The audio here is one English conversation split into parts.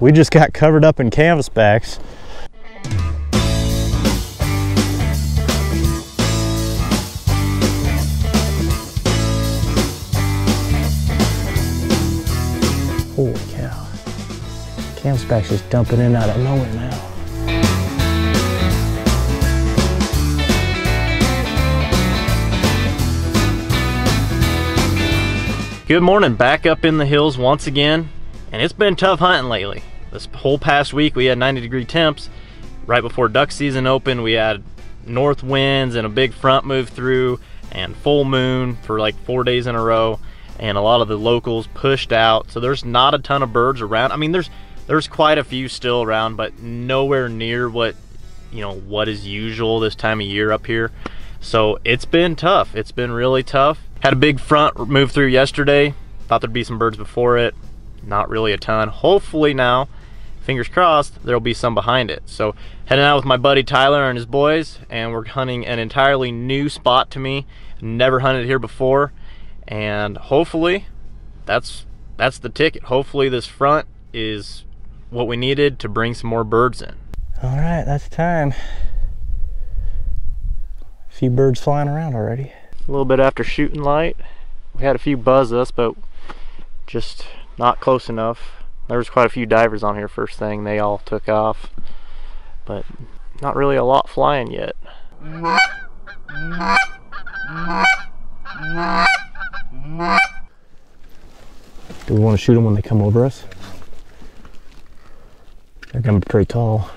we just got covered up in canvasbacks. Holy cow. Canvasback's just dumping in out of nowhere now. Good morning, back up in the hills once again, and it's been tough hunting lately. This whole past week we had 90 degree temps. Right before duck season opened, we had north winds and a big front move through and full moon for like four days in a row and a lot of the locals pushed out. So there's not a ton of birds around. I mean, there's there's quite a few still around, but nowhere near what you know what is usual this time of year up here. So it's been tough. It's been really tough. Had a big front move through yesterday. Thought there'd be some birds before it. Not really a ton. Hopefully now, fingers crossed, there'll be some behind it. So heading out with my buddy Tyler and his boys, and we're hunting an entirely new spot to me. Never hunted here before, and hopefully that's that's the ticket. Hopefully this front is what we needed to bring some more birds in. All right, that's time. A few birds flying around already a little bit after shooting light. We had a few buzz us, but just not close enough. There was quite a few divers on here first thing. They all took off, but not really a lot flying yet. Do we want to shoot them when they come over us? They're going to be pretty tall.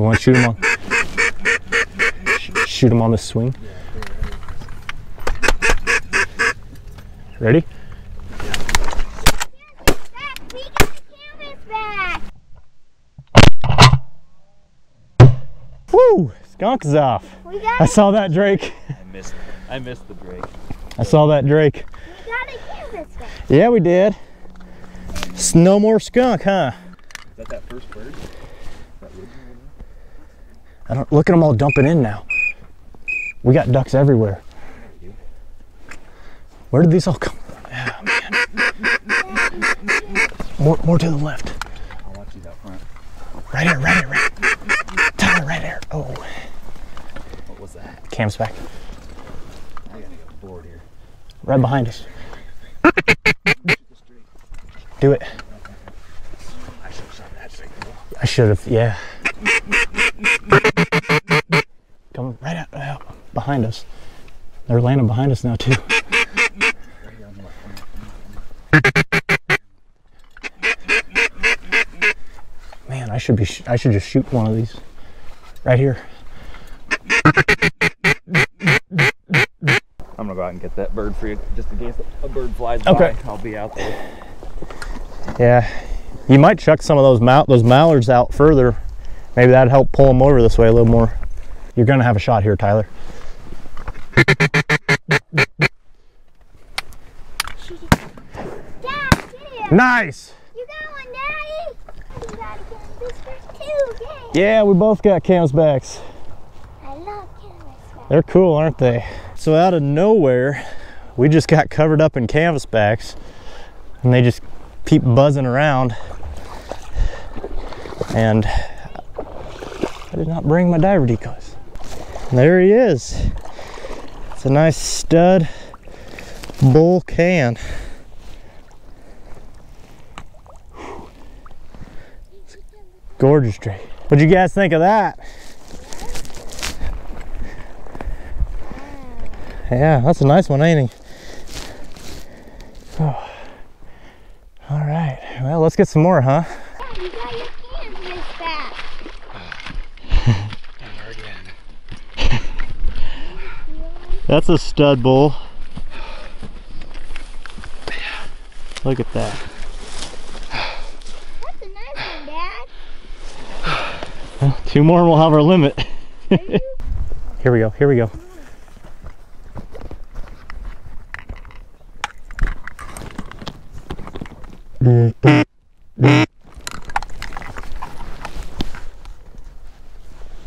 Want to shoot him on. shoot him on the swing. Ready? Woo! Skunk is off. I saw that Drake. I missed. I missed the Drake. I saw that Drake. Yeah, we did. It's no more skunk, huh? Is that that first bird? I don't look at them all dumping in now. We got ducks everywhere. Where did these all come from? Man. More, more to the left. I'll watch that front. Right here, right here, right. Tyler, right here. Oh. What was that? Canvasback. I gotta get bored here. Right behind us. Do it. I should have shot that signal. I should have, yeah. Come right out, behind us. They're landing behind us now too. Man, I should be. I should just shoot one of these right here. I'm gonna go out and get that bird for you, just in case a bird flies okay. by. I'll be out there. Yeah, you might chuck some of those mount those mallards out further. Maybe that'd help pull them over this way a little more. You're gonna have a shot here, Tyler. Dad, nice. You got one, Daddy. You got a too. Yay. Yeah, we both got canvasbacks. I love canvasbacks. They're cool, aren't they? So out of nowhere, we just got covered up in canvasbacks, and they just keep buzzing around. And I did not bring my diver decoys. There he is. It's a nice stud bull can. Gorgeous tree. What'd you guys think of that? Yeah, that's a nice one, ain't he? Oh. All right, well, let's get some more, huh? That's a stud bull. Look at that. That's a nice one, Dad. Well, two more and we'll have our limit. here we go, here we go.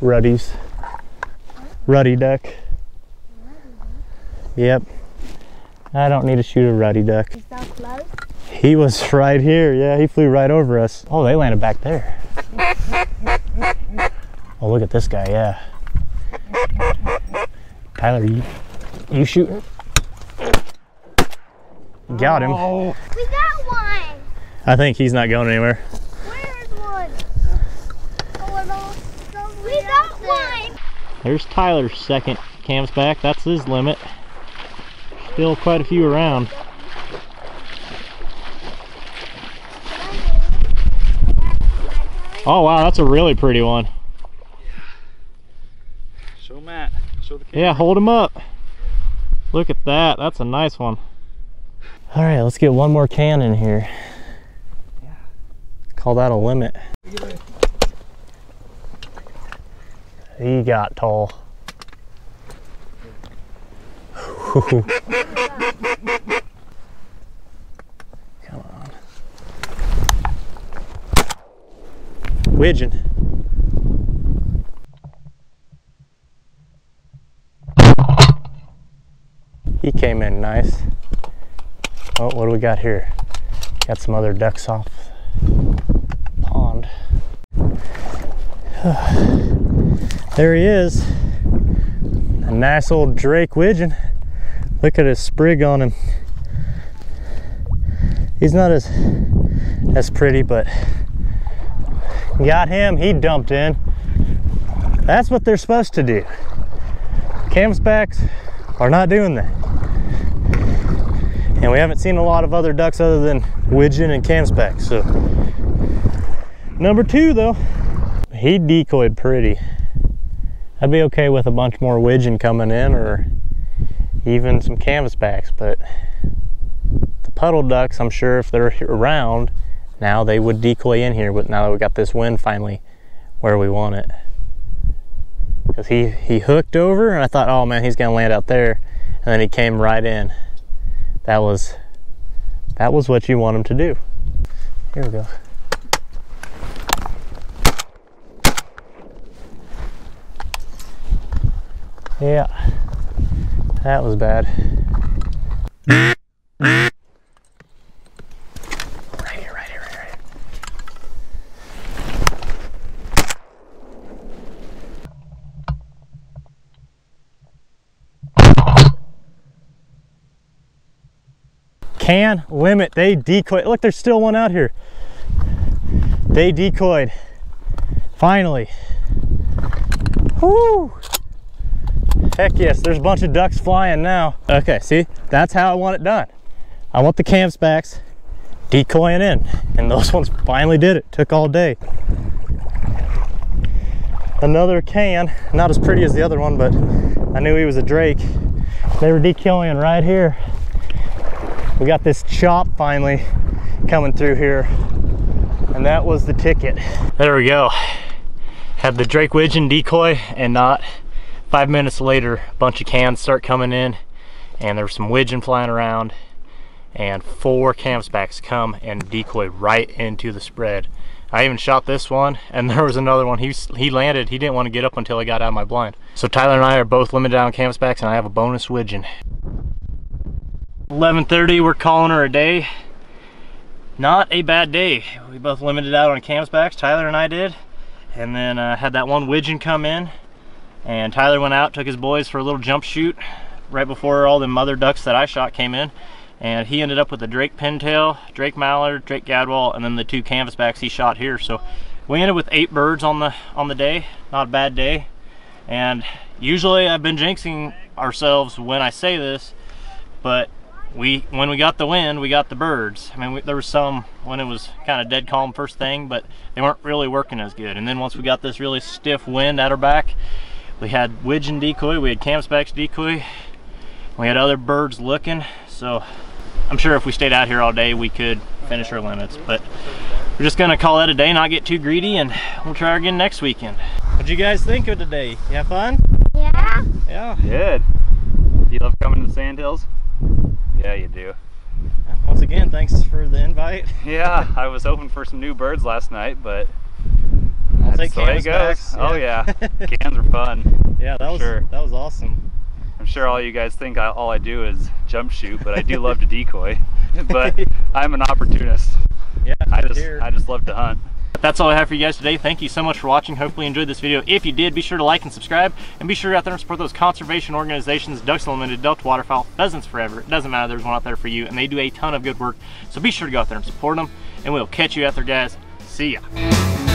Ruddies. Ruddy duck. Yep. I don't need to shoot a ruddy duck. Is that close? He was right here. Yeah, he flew right over us. Oh, they landed back there. Oh, look at this guy. Yeah. Tyler, you, you shooting? Got him. Oh. We got one. I think he's not going anywhere. Where's one? Oh, we got one. There's Tyler's second canvasback. That's his limit. Still quite a few around. Oh wow, that's a really pretty one. Show Matt. Show the camera. Yeah, hold him up. Look at that. That's a nice one. All right, let's get one more can in here. Call that a limit. He got tall. Come on. Widgeon. He came in nice. Oh, what do we got here? Got some other ducks off pond. there he is. A nice old Drake widgeon. Look at his sprig on him. He's not as as pretty, but got him. He dumped in. That's what they're supposed to do. Canvasbacks are not doing that. And we haven't seen a lot of other ducks other than widgeon and canvasback. So number two though, he decoyed pretty. I'd be okay with a bunch more widgeon coming in or even some canvasbacks, but the puddle ducks, I'm sure if they're around, now they would decoy in here, but now that we got this wind finally where we want it. Because he, he hooked over and I thought, oh man, he's gonna land out there. And then he came right in. That was, that was what you want him to do. Here we go. Yeah, that was bad. Right here, right here, right here. Can limit, they decoyed. Look, there's still one out here. They decoyed. Finally. Whoo! Heck yes, there's a bunch of ducks flying now. Okay, see, that's how I want it done. I want the canvasbacks decoying in, and those ones finally did it. Took all day. Another can, not as pretty as the other one, but I knew he was a drake. They were decoying right here. We got this chop finally coming through here, and that was the ticket. There we go. Had the drake widgeon decoy and not five minutes later a bunch of cans start coming in and there's some widgeon flying around and four canvasbacks come and decoy right into the spread. I even shot this one and there was another one. He he landed. He didn't want to get up until I got out of my blind. So Tyler and I are both limited on canvasbacks and I have a bonus widgeon. 11:30 we're calling her a day. Not a bad day. We both limited out on canvasbacks Tyler and I did. And then uh, had that one widgeon come in and Tyler went out took his boys for a little jump shoot right before all the mother ducks that I shot came in and he ended up with a Drake pintail, Drake mallard, Drake gadwall, and then the two canvasbacks he shot here. So we ended with eight birds on the on the day, not a bad day. And usually I've been jinxing ourselves when I say this, but we when we got the wind, we got the birds. I mean, we, there was some when it was kind of dead calm first thing, but they weren't really working as good. And then once we got this really stiff wind at our back, we had widgeon decoy, we had canvasbacks decoy, we had other birds looking. So I'm sure if we stayed out here all day, we could finish our limits. But we're just gonna call that a day, not get too greedy, and we'll try again next weekend. What'd you guys think of today? You have fun? Yeah. Yeah. Good. You love coming to the Sandhills? Yeah, you do. Once again, thanks for the invite. Yeah, I was hoping for some new birds last night, but Take That's the way it goes. backs, Oh yeah. yeah, cans are fun. Yeah, that was Sure. that was awesome. I'm sure all you guys think I, all I do is jump shoot, but I do love to decoy. but I'm an opportunist. Yeah, I just here. I just love to hunt. That's all I have for you guys today. Thank you so much for watching. Hopefully you enjoyed this video. If you did, be sure to like and subscribe. And be sure to go out there and support those conservation organizations, Ducks Unlimited, Delta Waterfowl, Pheasants Forever. It doesn't matter, there's one out there for you. And they do a ton of good work. So be sure to go out there and support them. And we'll catch you out there, guys. See ya.